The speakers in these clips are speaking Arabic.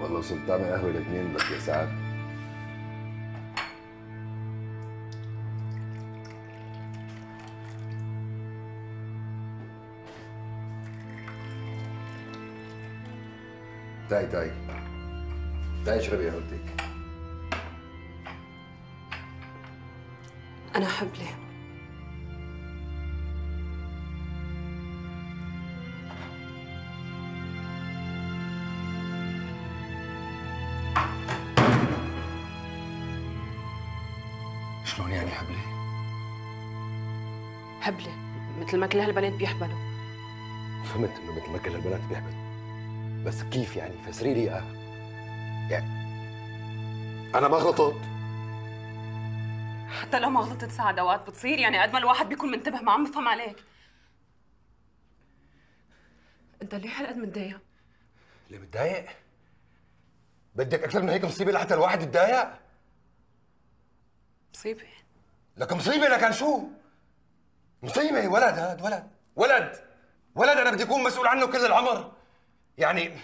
وصلت تعمل قهوه لاثنين لك يا سعد. تعي تعي تعي اشربي قهوتك أنا حبلة شلون يعني حبلة؟ حبلة مثل ما كل هالبنات بيحبلوا. فهمت إنه مثل ما كل البنات بيحبل بس كيف يعني؟ فسري لي إياها. يعني أنا ما غلطت. حتى لو ما غلطت سعد اوقات بتصير يعني قد ما الواحد بيكون منتبه ما عم بفهم عليك. أنت ليه هالقد متضايق؟ اللي متضايق؟ بدك أكثر من هيك مصيبة لحتى الواحد يتضايق؟ مصيبة. لك مصيبة لكن شو؟ مصيبة ولد هاد ولد. ولد؟ ولد أنا بدي أكون مسؤول عنه كل العمر. يعني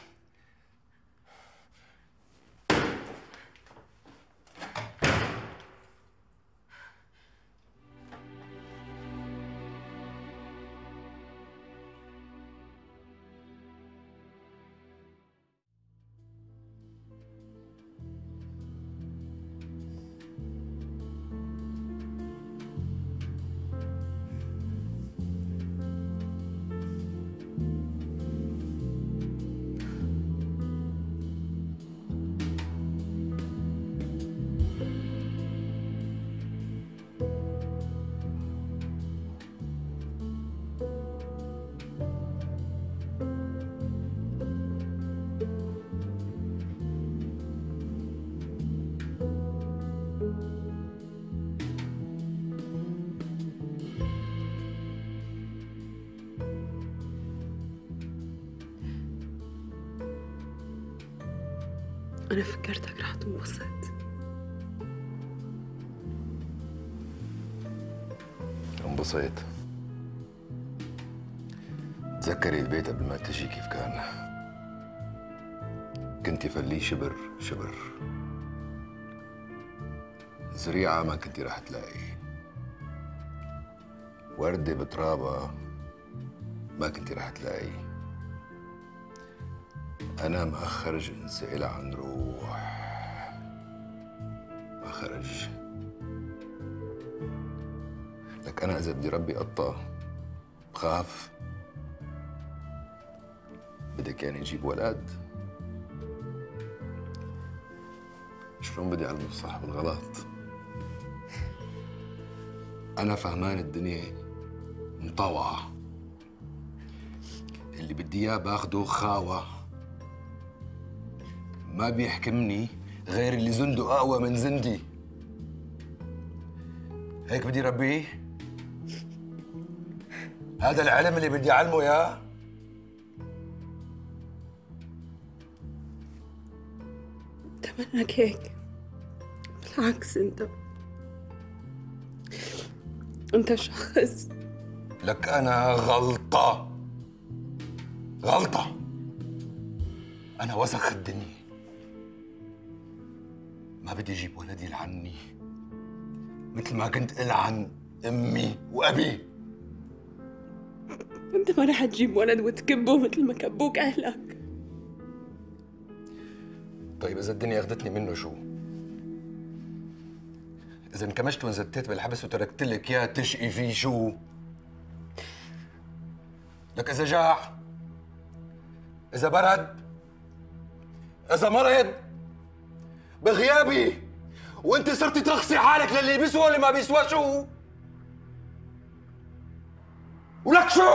أنا فكرتك رح تنبسط. انبسطت. تذكري البيت قبل ما تجي كيف كان؟ كنتي فليه شبر شبر. زريعة ما كنتي رح تلاقي. وردة بترابها ما كنتي رح تلاقي. أنا ما خرج انسأل عن روح. خرج. لك أنا إذا بدي ربي قطة بخاف. بدك يعني نجيب ولد؟ شلون بدي أعلم الصح والغلط أنا فهمان الدنيا مطوعة. اللي بدي إياه باخده خاوة. ما بيحكمني. غير اللي زنده أقوى من زندي. هيك بدي ربيه هذا العلم اللي بدي أعلمه يا؟ انت منك هيك. بالعكس انت. انت شخص. لك أنا غلطة. غلطة. أنا وسخ الدنيا. ما بدي أجيب ولدي يلعني مثل ما كنت ألعن أمي وأبي أنت ما رح تجيب ولد وتكبه مثل ما كبوك أهلك طيب إذا الدنيا أخذتني منه شو؟ إذا انكمشت وانزتيت بالحبس وتركت لك إياه تشقي فيه شو؟ لك إذا جاع إذا برد إذا مرض بغيابي وأنت صرتي ترخصي حالك للي بيسوى واللي ما بيسوى شو؟ ولك شو؟